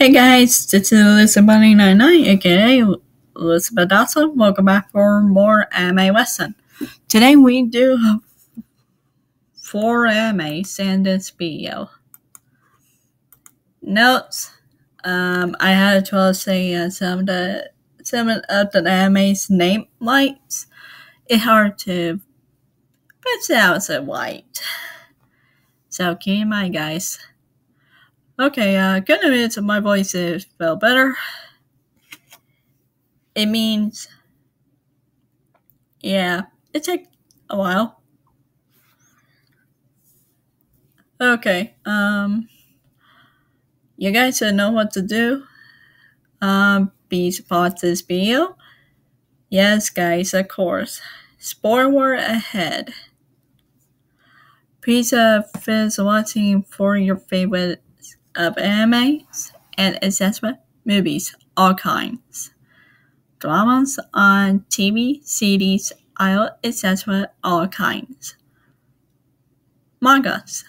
Hey guys, this is Elizabeth Bunny 99, aka Elizabeth Dawson. Welcome back for more anime lesson. Today we do have four animes in this video. Notes. Um, I had to say uh, some of the some of the anime's name lights. It's hard to pronounce it white. So keep in mind, guys. Okay, uh, good news, my voice is feel better. It means, yeah, it took a while. Okay, um, you guys should know what to do. Um, please pause this video. Yes, guys, of course. Spoiler ahead. Please uh, finish watching for your favorite of animes and etc. movies, all kinds. Dramas on TV, CDs, IO, etc. all kinds. Mangas,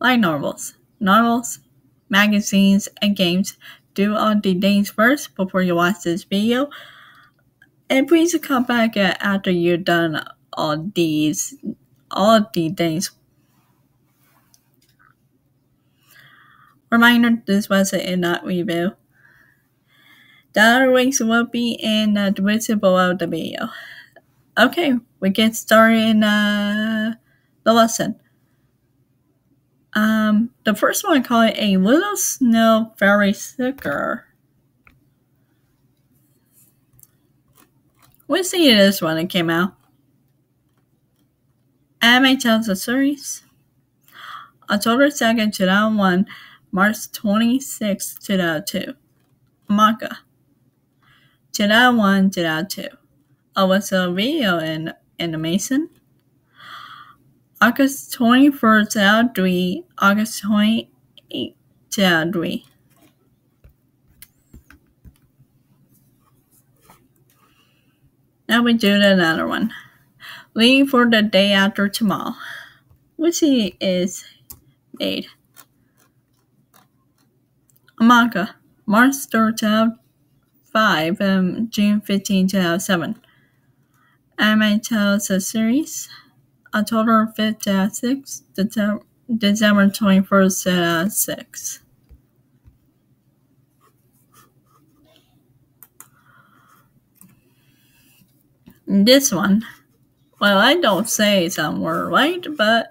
light novels, novels, magazines, and games. Do all the things first before you watch this video. And please come back after you've done all these all the things Reminder, this was a not review. The other links will be in the description below the video. Okay, we get started in uh, the lesson. Um, the first one I call it a little snow fairy Sugar. We see this one it came out. Anime tells the series. October 2nd, 2001. March 26, 2002. Manga. 2001, 2002. Also video and animation. August 21st, 2003. August 28, 2003. Now we do another one. Living for the day after tomorrow. Which is made. Manga, March 3, 2005, and um, June 15, 2007. Anime tells a series, October 5, 2006, December 21st, 2006. This one, well, I don't say some word right, but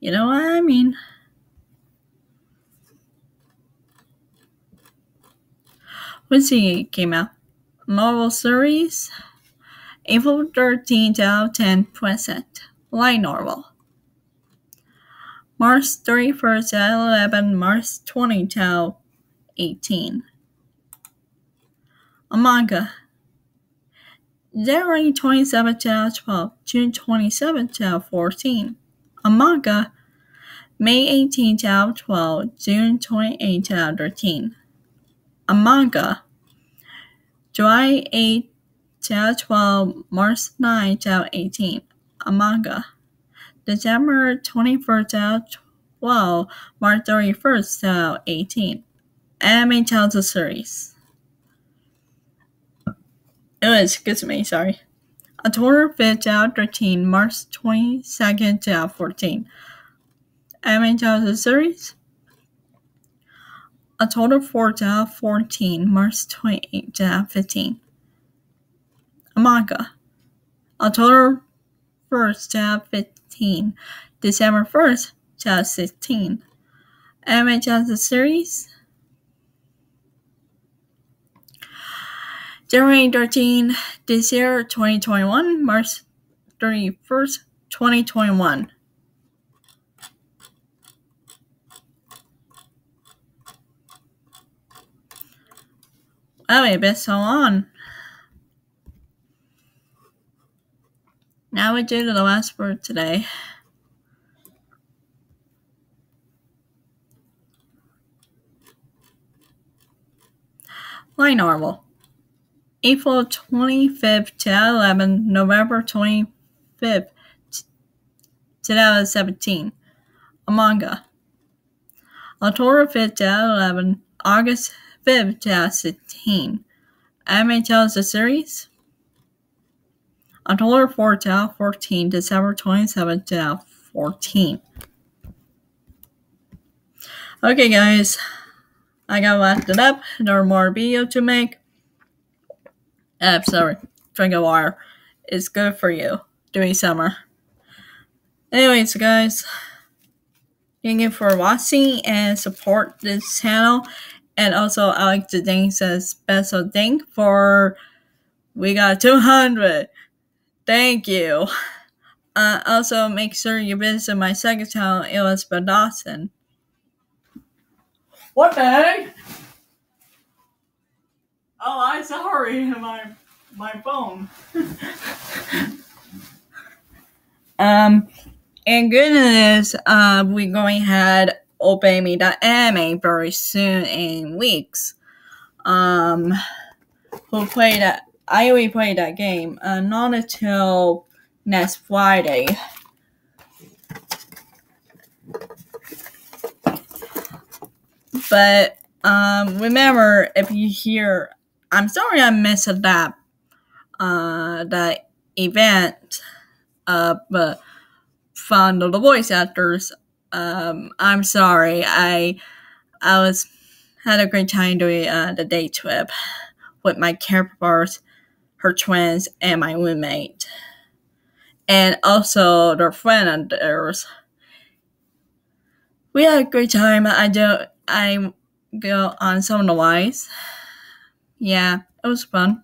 you know what I mean. She came out, Marvel series, April 13 to 10 present, light novel. March 31st to 11, March 20 to 18. A manga. January 27 to 12, June 27 to 14. A manga. May 18 to 12, June 28 to 13 a manga. July 8 till 12, March 9 till 18, a manga. December 21st till 12, March 31st till 18, anime tells a series. Oh, excuse me, sorry. October 5th till 13, March 22nd till 14, anime tells a series a total of 4 to 14, March 28 to 15. A manga. A total 1st to 15, December 1st to 16. Anime the series. January 13 this year, 2021, March 31st, 2021. Oh, we've been so on. Now we do the last word today. Light novel. April 25th, 2011, November 25th, 2017. A manga. October 5th, 2011, August 5th, 2016. Anime tells the series. October 4, 2014, December 27, 2014. Okay, guys, I got wrapped it up. There are more video to make. Uh, sorry, drink of water. It's good for you during summer. Anyways, guys, thank you for watching and support this channel. And also, I like to thank a special thank for we got 200. Thank you. Uh, also, make sure you visit my second channel, Elizabeth Dawson. What the heck? Oh, I'm sorry, my my phone. um, and good news, uh, we going going ahead obeyme.anime very soon in weeks. Um, we'll play that. I will play that game. Uh, not until next Friday. But um, remember, if you hear, I'm sorry I missed that uh, that event uh, but from the voice actors. Um, I'm sorry. I I was had a great time doing uh, the day trip with my characters, her twins, and my roommate, and also their friend and theirs. We had a great time. I do. I go on some of the lights. Yeah, it was fun.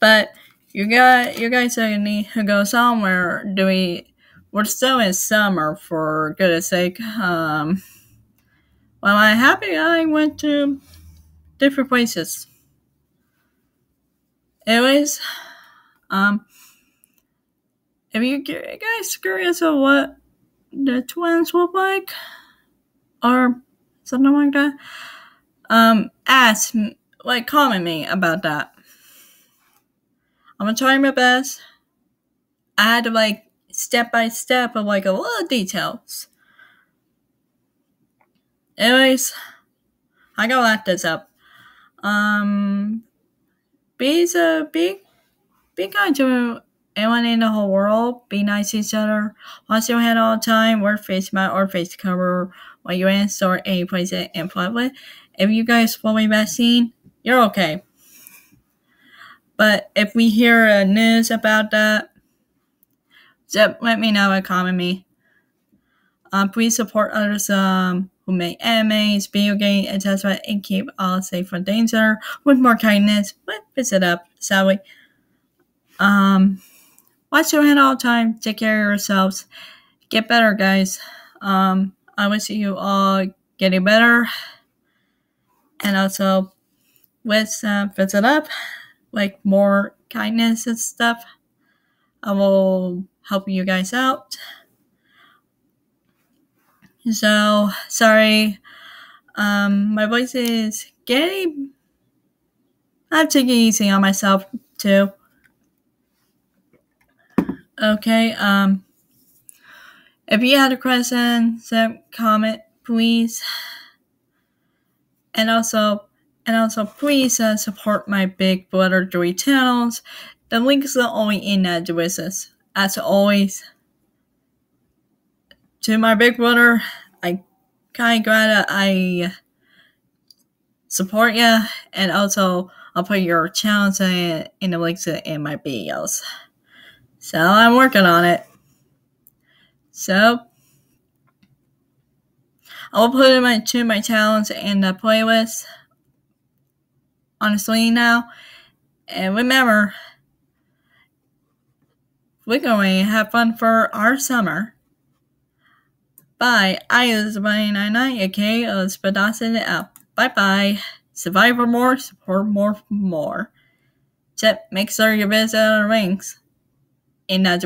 But you got you guys are need to go somewhere. Do we? We're still in summer, for goodness sake. Um, well, I'm happy I went to different places. Anyways, um, if you guys curious of what the twins look like, or something like that, um, ask, like, comment me about that. I'm gonna try my best. I had to like step by step of like a lot of details. Anyways, I gotta wrap this up. Um, be a big, be kind to anyone in the whole world. Be nice to each other. Wash your hand all the time. Wear face mask or face cover while you're in store any place in public. If you guys fully vaccine, you're okay. But if we hear a news about that, let me know comment me. Um, please support others um, who make animes, video games, etc. and keep all safe from danger with more kindness. But visit up, Sally. Um, watch your hand all the time. Take care of yourselves. Get better, guys. Um, I wish you all getting better. And also, with uh, visit up like more kindness and stuff, I will help you guys out. So sorry, um, my voice is getting. I'm taking easy on myself too. Okay, um, if you had a question, send comment, please. And also, and also, please uh, support my Big Brother 3 channels. The links are only in the addresses. As always, to my Big Brother, I kind of glad I support you, and also I'll put your channels in, in the links in my videos. So I'm working on it. So I'll put in my two my channels in the playlist honestly now. And remember, we're going to have fun for our summer. Bye. I is Bunny Nine Nine, aka uh, Spadasin up. Bye bye. Survive for more, support more more. Just make sure you visit the links in that